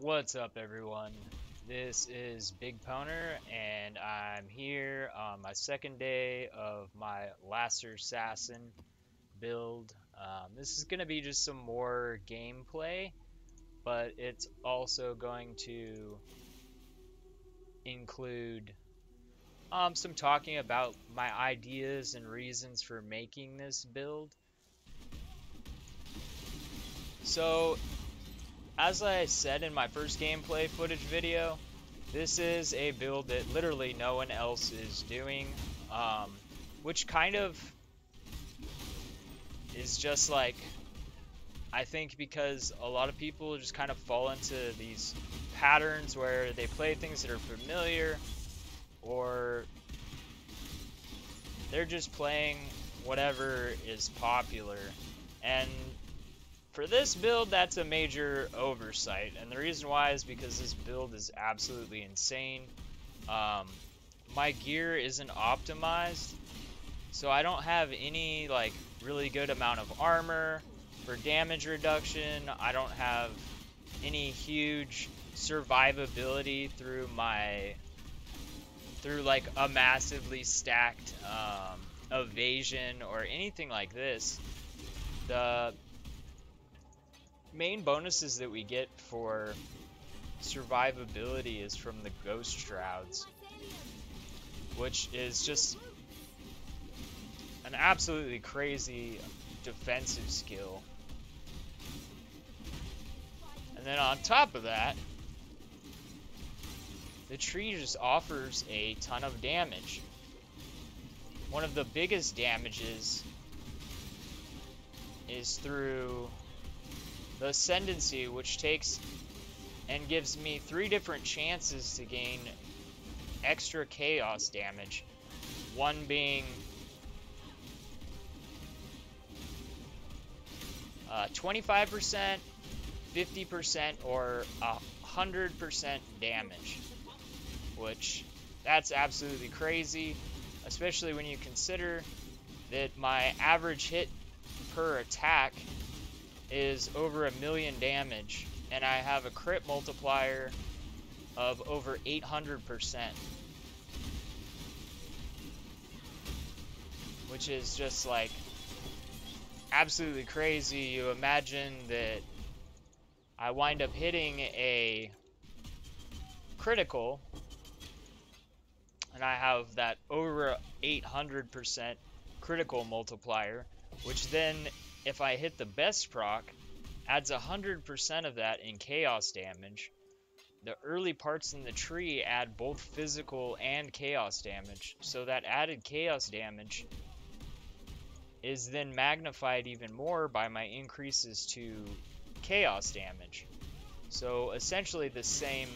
What's up everyone? This is BigPowner and I'm here on my second day of my Lacer Assassin build. Um, this is going to be just some more gameplay, but it's also going to include um, some talking about my ideas and reasons for making this build. So as I said in my first gameplay footage video, this is a build that literally no one else is doing, um, which kind of is just like, I think because a lot of people just kind of fall into these patterns where they play things that are familiar, or they're just playing whatever is popular, and for this build, that's a major oversight, and the reason why is because this build is absolutely insane. Um, my gear isn't optimized, so I don't have any like really good amount of armor for damage reduction. I don't have any huge survivability through my through like a massively stacked um, evasion or anything like this. The main bonuses that we get for survivability is from the Ghost Shrouds, which is just an absolutely crazy defensive skill. And then on top of that, the tree just offers a ton of damage. One of the biggest damages is through the Ascendancy, which takes and gives me three different chances to gain extra chaos damage. One being uh, 25%, 50%, or 100% damage. Which, that's absolutely crazy, especially when you consider that my average hit per attack is over a million damage, and I have a crit multiplier of over 800%. Which is just like absolutely crazy. You imagine that I wind up hitting a critical, and I have that over 800% critical multiplier, which then if I hit the best proc, adds 100% of that in chaos damage. The early parts in the tree add both physical and chaos damage, so that added chaos damage is then magnified even more by my increases to chaos damage. So essentially the same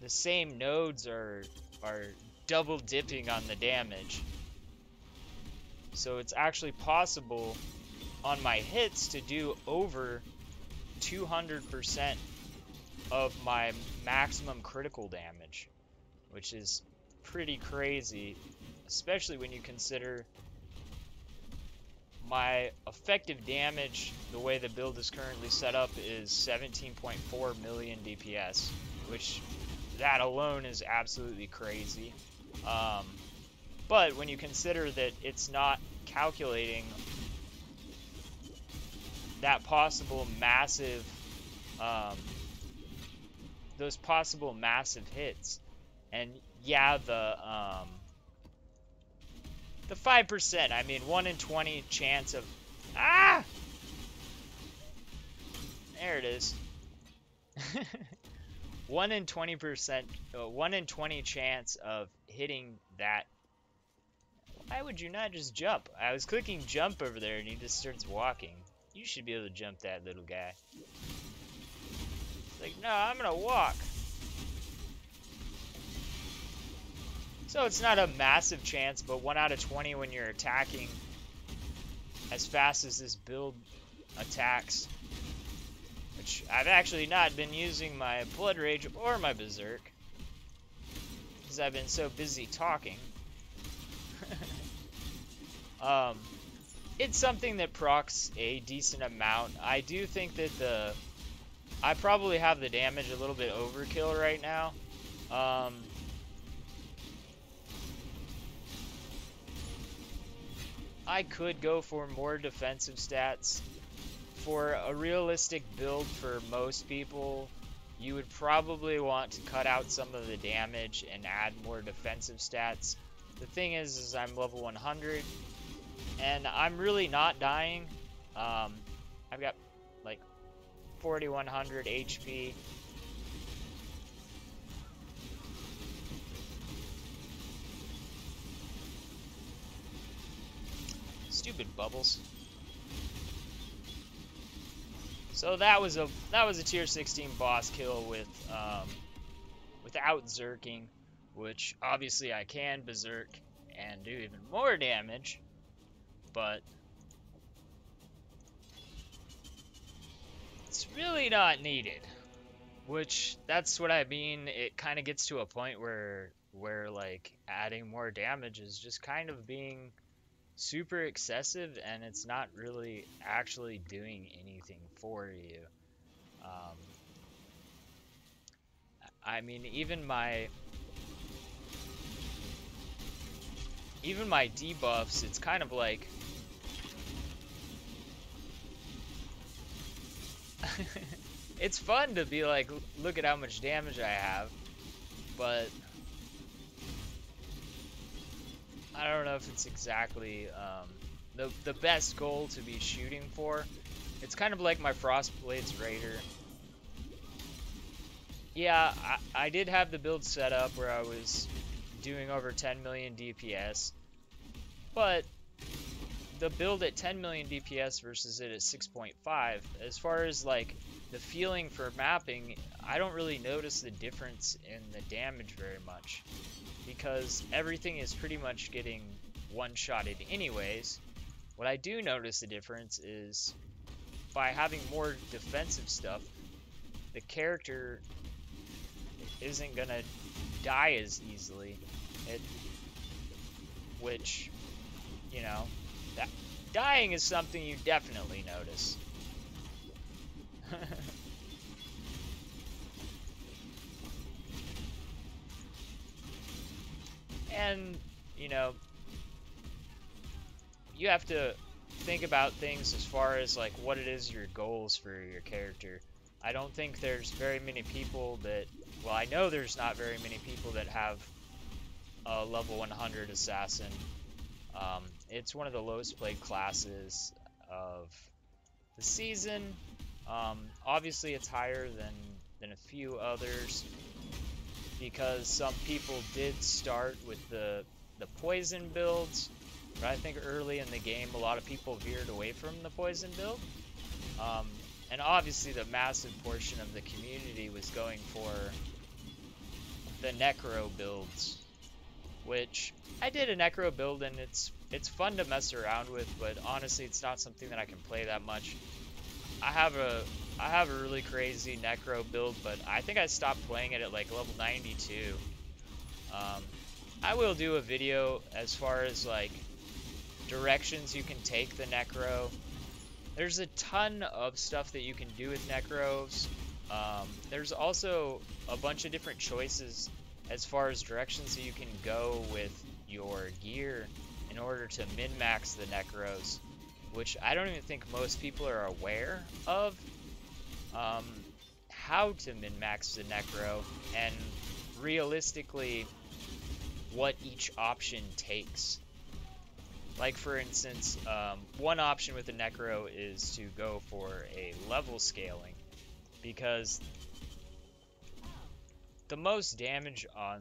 the same nodes are are double dipping on the damage so it's actually possible on my hits to do over 200% of my maximum critical damage, which is pretty crazy, especially when you consider my effective damage, the way the build is currently set up, is 17.4 million DPS, which that alone is absolutely crazy. Um, but when you consider that it's not calculating that possible massive, um, those possible massive hits, and yeah, the um, the five percent. I mean, one in twenty chance of ah. There it is. one in twenty percent, uh, one in twenty chance of hitting that why would you not just jump? I was clicking jump over there and he just starts walking. You should be able to jump that little guy. It's like, no, I'm gonna walk. So it's not a massive chance, but 1 out of 20 when you're attacking as fast as this build attacks. Which I've actually not been using my Blood Rage or my Berserk. Because I've been so busy talking. Um, it's something that procs a decent amount. I do think that the I probably have the damage a little bit overkill right now. Um, I could go for more defensive stats. For a realistic build for most people, you would probably want to cut out some of the damage and add more defensive stats. The thing is, is I'm level 100, and I'm really not dying. Um, I've got like 4100 HP. Stupid bubbles. So that was a that was a tier 16 boss kill with um, without zerking, which obviously I can berserk and do even more damage, but it's really not needed. Which that's what I mean. It kind of gets to a point where where like adding more damage is just kind of being super excessive and it's not really actually doing anything for you. Um, I mean, even my even my debuffs, it's kind of like it's fun to be like, look at how much damage I have, but I don't know if it's exactly um, the, the best goal to be shooting for. It's kind of like my Frostblades Raider. Yeah, I, I did have the build set up where I was doing over 10 million DPS, but the build at 10 million DPS versus it at 6.5, as far as like the feeling for mapping, I don't really notice the difference in the damage very much because everything is pretty much getting one-shotted anyways. What I do notice the difference is by having more defensive stuff, the character isn't gonna die as easily. It, which, you know, that dying is something you definitely notice. and you know you have to think about things as far as like what it is your goals for your character i don't think there's very many people that well i know there's not very many people that have a level 100 assassin um, it's one of the lowest played classes of the season um, obviously it's higher than than a few others because some people did start with the the poison builds, but I think early in the game a lot of people veered away from the poison build. Um, and obviously the massive portion of the community was going for the necro builds, which I did a necro build and it's it's fun to mess around with, but honestly it's not something that I can play that much. I have a I have a really crazy Necro build, but I think I stopped playing it at like level 92. Um, I will do a video as far as like directions you can take the Necro. There's a ton of stuff that you can do with Necros. Um, there's also a bunch of different choices as far as directions that you can go with your gear in order to min-max the Necros, which I don't even think most people are aware of um, how to min-max the Necro, and realistically, what each option takes. Like, for instance, um, one option with the Necro is to go for a level scaling, because the most damage on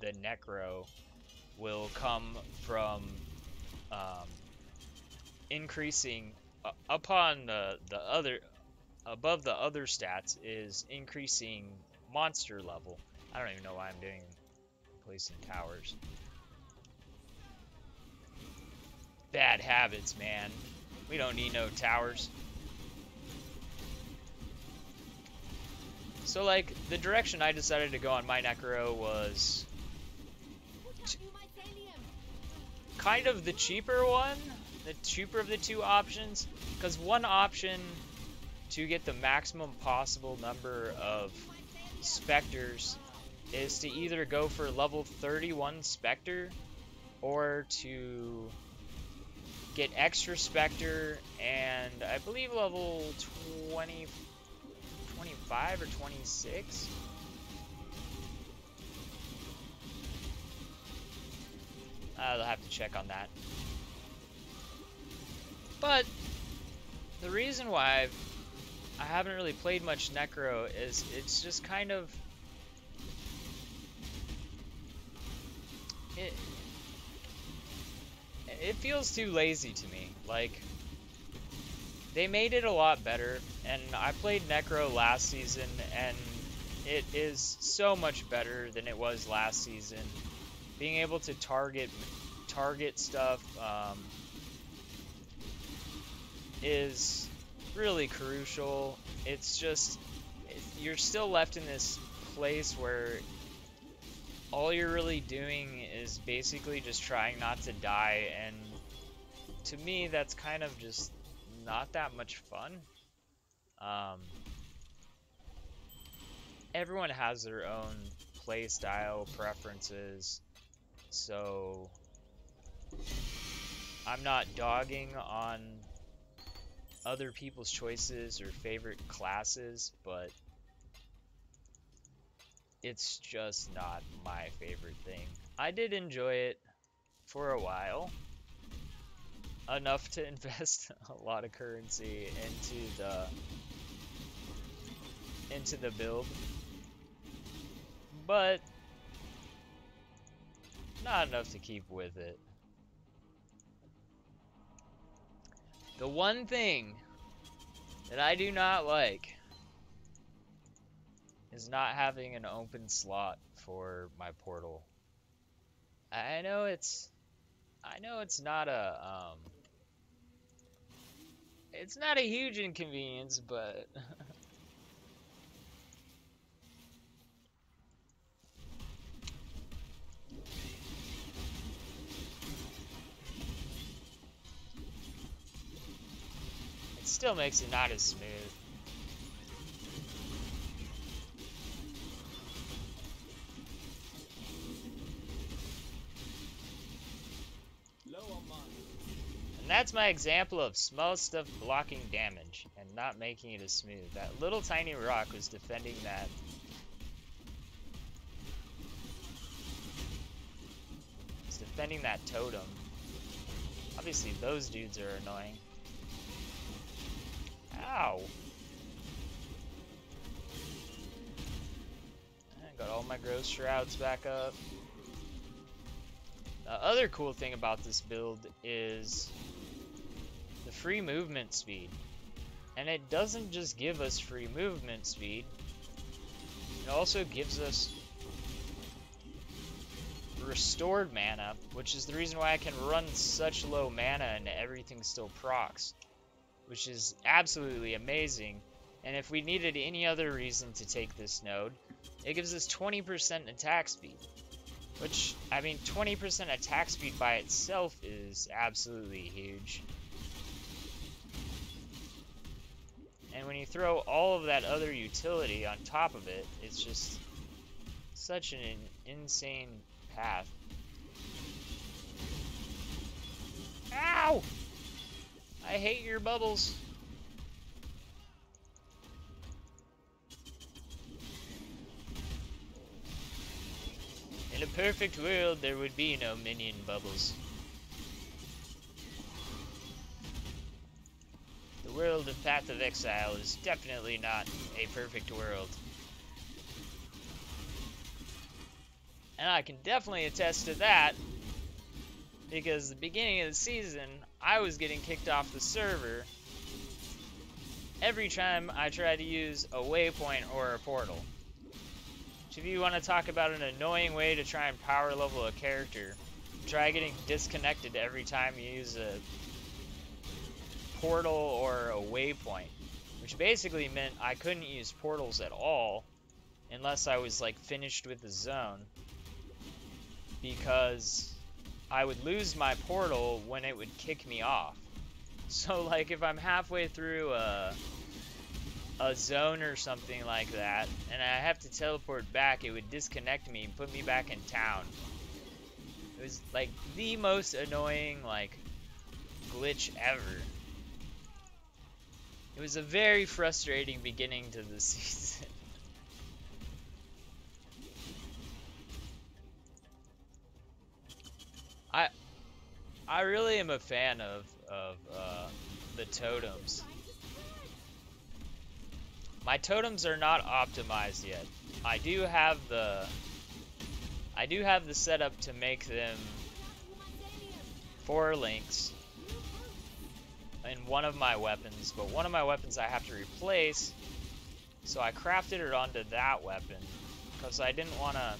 the Necro will come from um, increasing uh, upon the, the other above the other stats is increasing monster level. I don't even know why I'm doing placing towers. Bad habits, man. We don't need no towers. So, like, the direction I decided to go on my Necro was kind of the cheaper one, the cheaper of the two options, because one option to get the maximum possible number of specters is to either go for level 31 specter or to get extra specter and I believe level 20 25 or 26 uh, I'll have to check on that. But the reason why I've, I haven't really played much Necro is it's just kind of it it feels too lazy to me. Like they made it a lot better and I played Necro last season and it is so much better than it was last season. Being able to target target stuff um, is really crucial. It's just you're still left in this place where all you're really doing is basically just trying not to die and to me that's kind of just not that much fun. Um, everyone has their own play style preferences so I'm not dogging on other people's choices or favorite classes, but it's just not my favorite thing. I did enjoy it for a while. Enough to invest a lot of currency into the into the build. But not enough to keep with it. The one thing that I do not like is not having an open slot for my portal. I know it's I know it's not a um it's not a huge inconvenience, but it still makes it not as smooth. And that's my example of small stuff blocking damage and not making it as smooth. That little tiny rock was defending that. Defending that totem. Obviously those dudes are annoying. Ow! I got all my Ghost Shrouds back up. The other cool thing about this build is free movement speed. And it doesn't just give us free movement speed, it also gives us restored mana, which is the reason why I can run such low mana and everything still procs which is absolutely amazing. And if we needed any other reason to take this node, it gives us 20% attack speed. Which, I mean, 20% attack speed by itself is absolutely huge. And when you throw all of that other utility on top of it, it's just such an insane path. Ow! I hate your bubbles. In a perfect world, there would be no minion bubbles. World of Path of Exile is definitely not a perfect world. And I can definitely attest to that, because the beginning of the season, I was getting kicked off the server every time I tried to use a waypoint or a portal. Which if you want to talk about an annoying way to try and power level a character, try getting disconnected every time you use a portal or a waypoint. Which basically meant I couldn't use portals at all unless I was like finished with the zone. Because I would lose my portal when it would kick me off. So like if I'm halfway through a a zone or something like that, and I have to teleport back, it would disconnect me and put me back in town. It was like the most annoying like glitch ever. It was a very frustrating beginning to the season. I I really am a fan of of uh, the totems. My totems are not optimized yet. I do have the I do have the setup to make them four links in one of my weapons, but one of my weapons I have to replace, so I crafted it onto that weapon because I didn't want to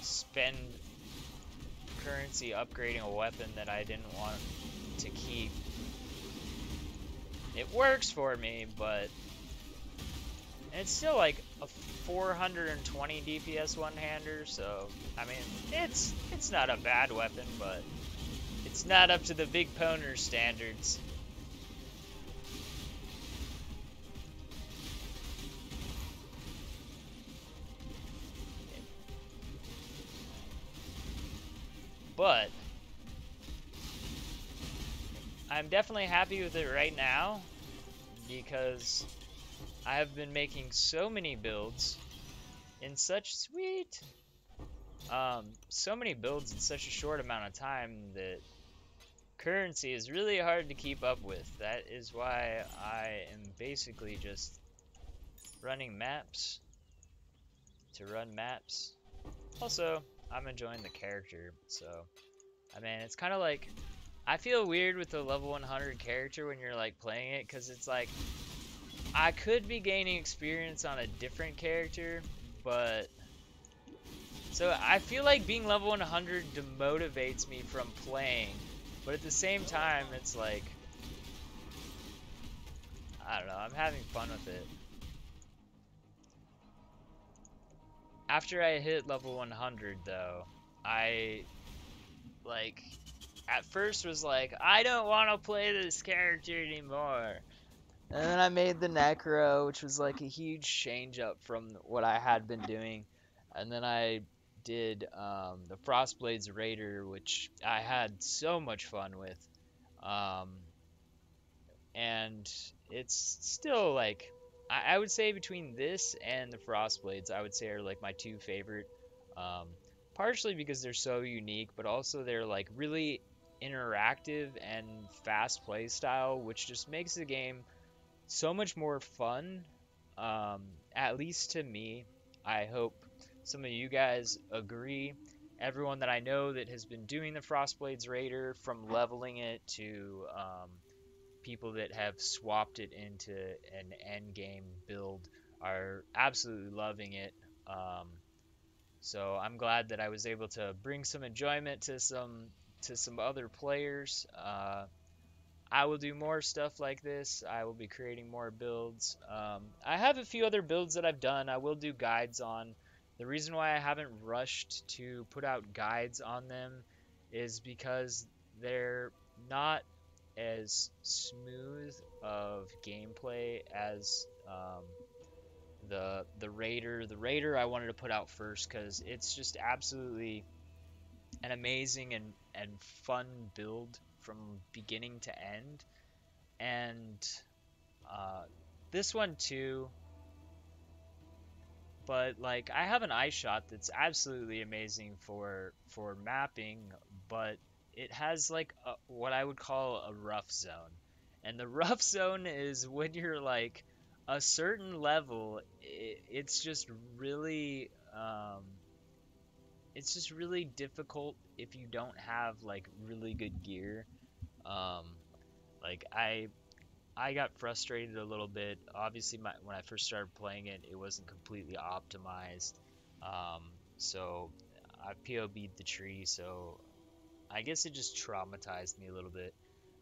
spend currency upgrading a weapon that I didn't want to keep. It works for me, but it's still like a 420 DPS one-hander, so I mean, it's it's not a bad weapon, but it's not up to the big pwner standards. But I'm definitely happy with it right now because I have been making so many builds in such sweet um, so many builds in such a short amount of time that currency is really hard to keep up with. That is why I am basically just running maps to run maps. Also, I'm enjoying the character, so I mean, it's kind of like I feel weird with the level 100 character when you're like playing it because it's like I could be gaining experience on a different character, but so I feel like being level 100 demotivates me from playing, but at the same time, it's like I don't know. I'm having fun with it. After I hit level 100, though, I like at first was like, I don't want to play this character anymore. And then I made the Necro, which was like a huge change up from what I had been doing. And then I did um, the Frostblades Raider, which I had so much fun with. Um, and it's still like, I, I, would say between this and the Frostblades, I would say are like my two favorite. Um, partially because they're so unique, but also they're like really interactive and fast play style, which just makes the game so much more fun. Um, at least to me. I hope some of you guys agree. Everyone that I know that has been doing the Frostblades Raider, from leveling it to um, people that have swapped it into an end game build, are absolutely loving it. Um, so I'm glad that I was able to bring some enjoyment to some to some other players. Uh, I will do more stuff like this. I will be creating more builds. Um, I have a few other builds that I've done. I will do guides on. The reason why I haven't rushed to put out guides on them is because they're not as smooth of gameplay as um, the the Raider. The Raider I wanted to put out first because it's just absolutely an amazing and, and fun build from beginning to end. And uh, this one too. But like I have an Ice Shot that's absolutely amazing for for mapping, but it has like a, what I would call a rough zone. And the rough zone is when you're like a certain level, it, it's just really um, it's just really difficult if you don't have like really good gear. Um, like I I got frustrated a little bit. Obviously, my, when I first started playing it, it wasn't completely optimized. Um, so I POB'd the tree, so I guess it just traumatized me a little bit.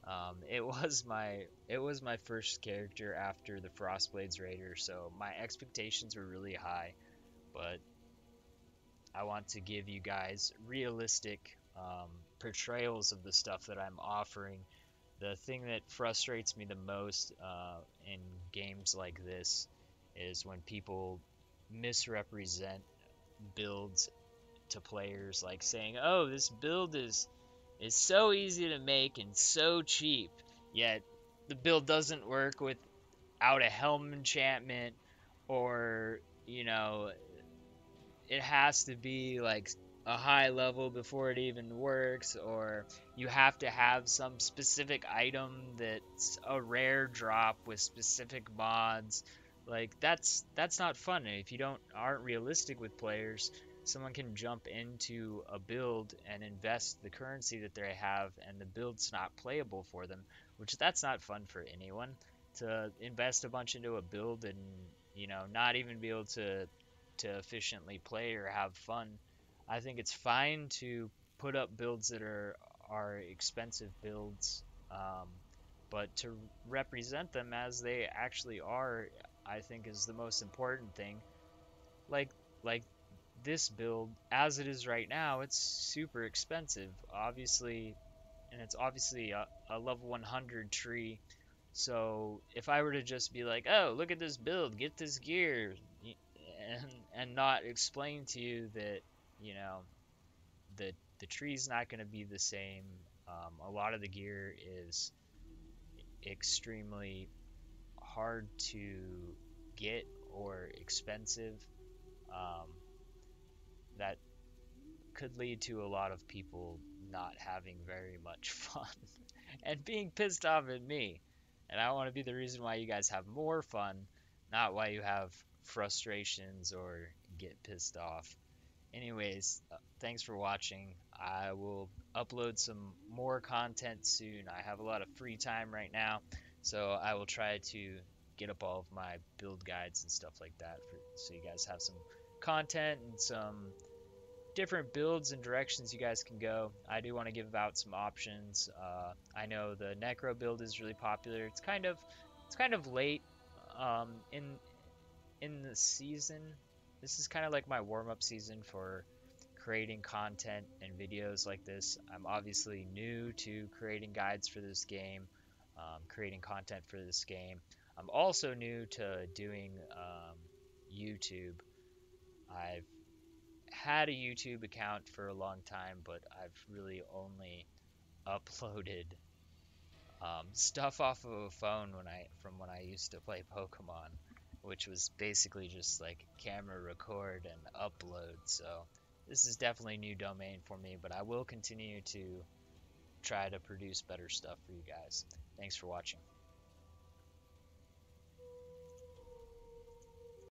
Um, it was my it was my first character after the Frostblades Raider, so my expectations were really high, but I want to give you guys realistic um, portrayals of the stuff that I'm offering the thing that frustrates me the most uh, in games like this is when people misrepresent builds to players, like saying, "Oh, this build is is so easy to make and so cheap," yet the build doesn't work without a helm enchantment, or you know, it has to be like a high level before it even works, or you have to have some specific item that's a rare drop with specific mods. Like that's that's not fun. If you don't aren't realistic with players, someone can jump into a build and invest the currency that they have, and the build's not playable for them, which that's not fun for anyone. To invest a bunch into a build and you know not even be able to to efficiently play or have fun I think it's fine to put up builds that are are expensive builds, um, but to represent them as they actually are, I think is the most important thing. Like like this build as it is right now, it's super expensive, obviously, and it's obviously a, a level 100 tree. So if I were to just be like, oh, look at this build, get this gear, and and not explain to you that you know, the the tree's not going to be the same. Um, a lot of the gear is extremely hard to get or expensive. Um, that could lead to a lot of people not having very much fun and being pissed off at me. And I want to be the reason why you guys have more fun, not why you have frustrations or get pissed off anyways, uh, thanks for watching. I will upload some more content soon. I have a lot of free time right now, so I will try to get up all of my build guides and stuff like that for, so you guys have some content and some different builds and directions you guys can go. I do want to give out some options. Uh, I know the Necro build is really popular. It's kind of it's kind of late um, in in the season this is kind of like my warm-up season for creating content and videos like this. I'm obviously new to creating guides for this game, um, creating content for this game. I'm also new to doing um, YouTube. I've had a YouTube account for a long time, but I've really only uploaded um, stuff off of a phone when I from when I used to play Pokemon which was basically just like camera record and upload. So this is definitely a new domain for me, but I will continue to try to produce better stuff for you guys. Thanks for watching.